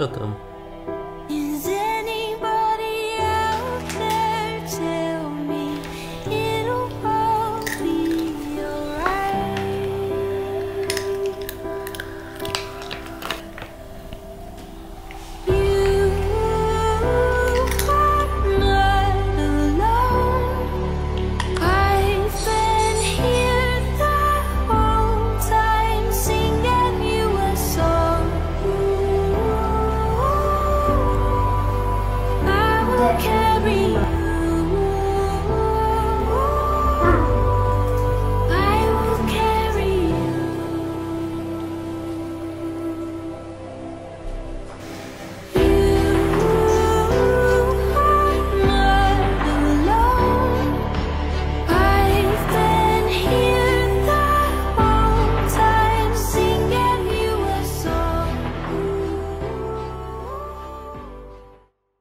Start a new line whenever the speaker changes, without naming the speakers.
晓得？